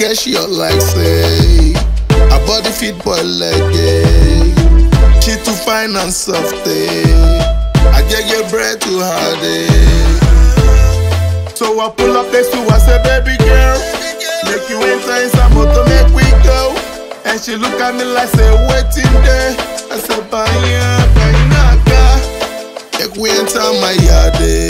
get she all like say. Her body fit boil like eh. She too fine and soft eh. I get your bread too hard eh. So I pull up next to her, say baby girl, make you enter inside motor, make we go. And she look at me like say waiting there. I said baya, baya, Make we enter my yard eh.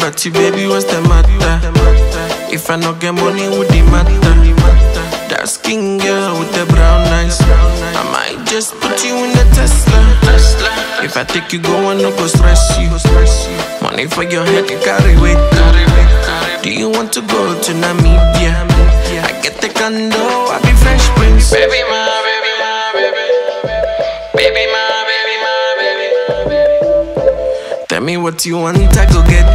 About you, baby, what's the matter? If I not get money, would the matter? That skin girl with the brown eyes. I might just put you in the Tesla. If I take you go, I go stress you. Money for your head, you carry weight. Do you want to go to Namibia? I get the condo, I be Fresh Prince. Baby, my baby, my baby. Baby, my baby, my baby. Me what you want, I go get.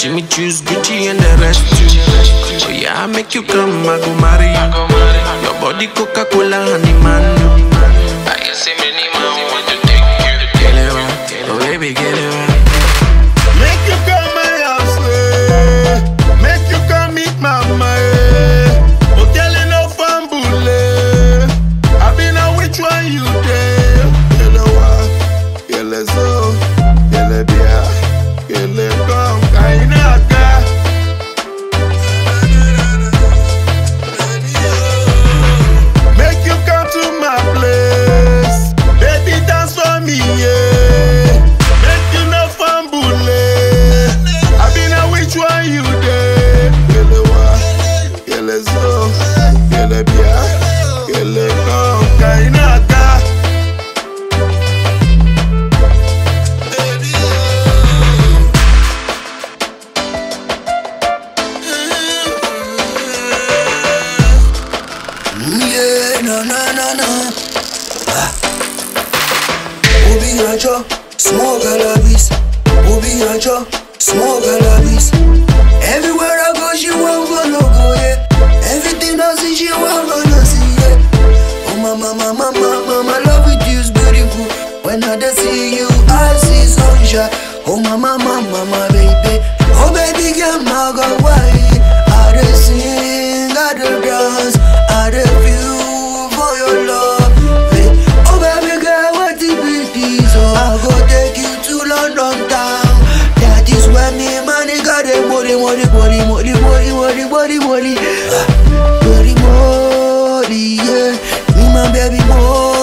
Jimmy Choos Gucci and the rest too. Oh yeah, I make you come, I go marry you. Your body Coca-Cola, honey man. Small cannabis. Small cannabis. Everywhere Oh, mama, mama, baby. Oh, baby, girl, my God, why? I dey sing, I dey dance, I dey feel for your love. Oh, baby, girl, what it be this? Oh, I go take you to London town. That is where me and my nigga money, money, money, money, money, money, money, money. Ah, Money, money, yeah. Me, my baby, money,